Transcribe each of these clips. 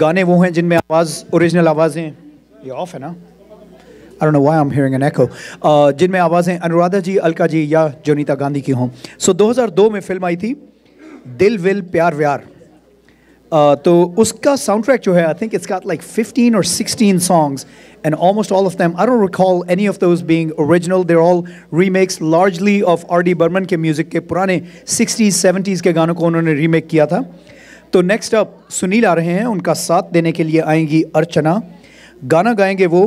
गाने वो हैं जिनमें आवाज़ ओरिजिनल आवाज़ें ये ऑफ़ है ना? I don't know why I am hearing an echo जिनमें आवाज़ें अनुराधा जी अलका जी या जोनीता गांधी की हों। सो so, 2002 में फ़िल्म आई थी दिल विल प्यार व्यार। Uh, तो उसका साउंड ट्रैक जो है I think it's got like 15 और 16 songs and almost all of them I don't recall any of those being original. They're all remakes largely of R.D. Burman के music के पुराने 60s 70s के गानों को उन्होंने रीमेक किया था। तो नेक्स्ट अप सुनील आ रहे हैं, उनका साथ देने के लिए आएँगी अर्चना। गाना गाएँगे वो,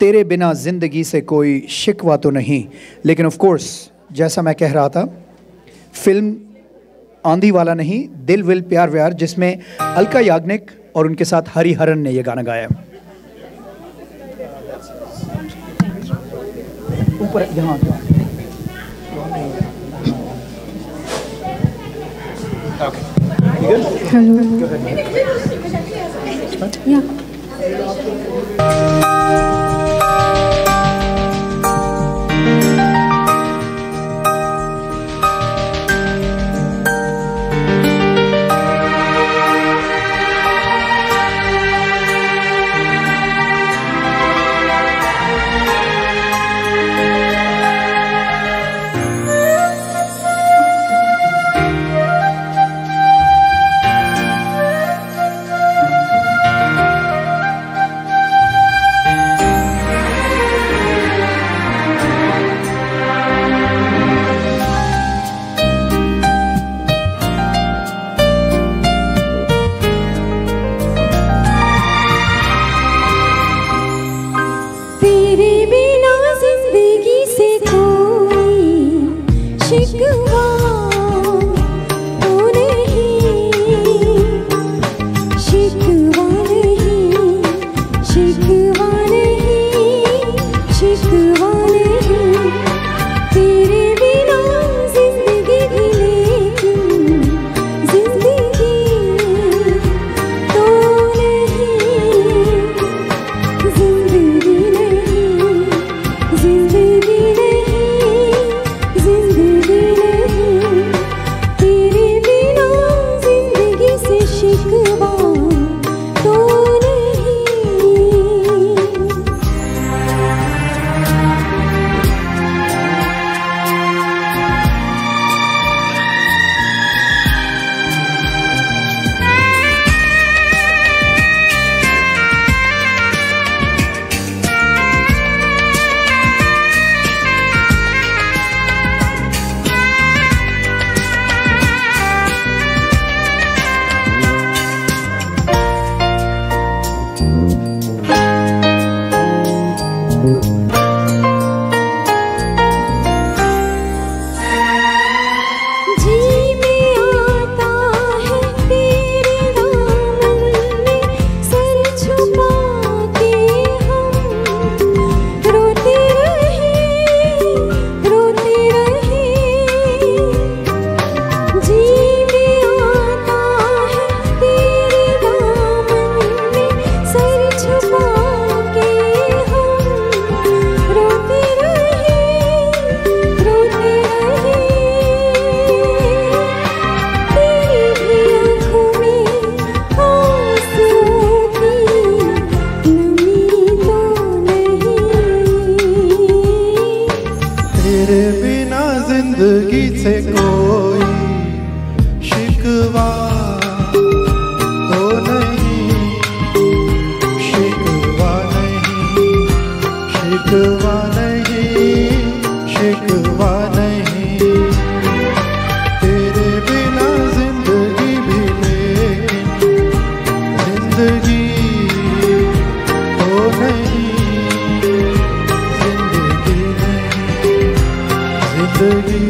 तेरे बिना ज़िंदगी से कोई शिकवा तो नहीं। लेकिन ऑफ़ कोर्स जैसा मैं कह रहा था फ़िल्म आंधी वाला नहीं, दिल विल प्यार व्यार, जिसमें अलका याग्निक और उनके साथ हरि हरन ने यह गाना गाया। ऊपर, यहाँ। Okay. Good? Hello. Go ahead. Yeah. しくは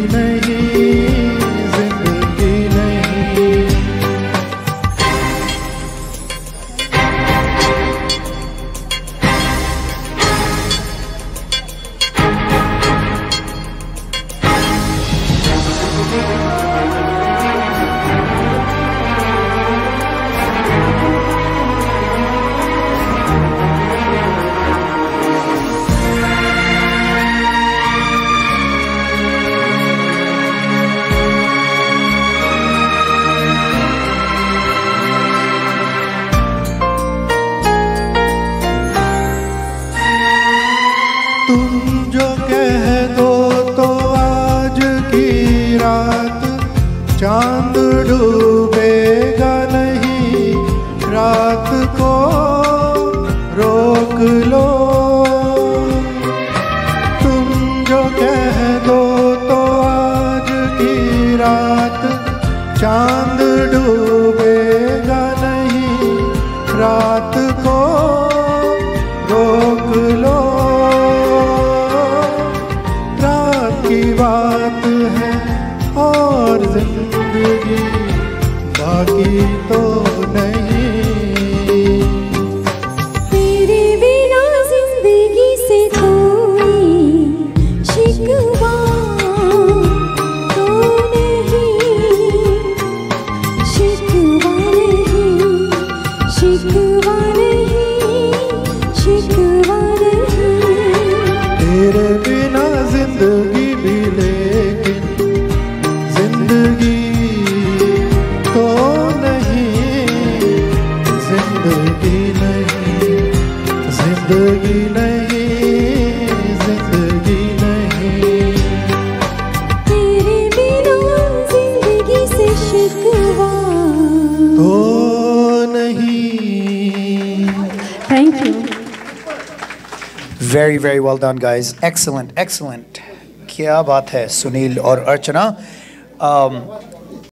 नहीं चाँद डूबेगा नहीं, रात को रोक लो। तुम जो कह दो तो आज की रात, चाँद डूबेगा नहीं, रात ज़िंदगी बाकी तो ज़िंदगी नहीं ज़िंदगी नहीं तेरे बिना ज़िंदगी से शिकवा तो नहीं thank you very very well done guys excellent excellent क्या बात है सुनील और अर्चना um,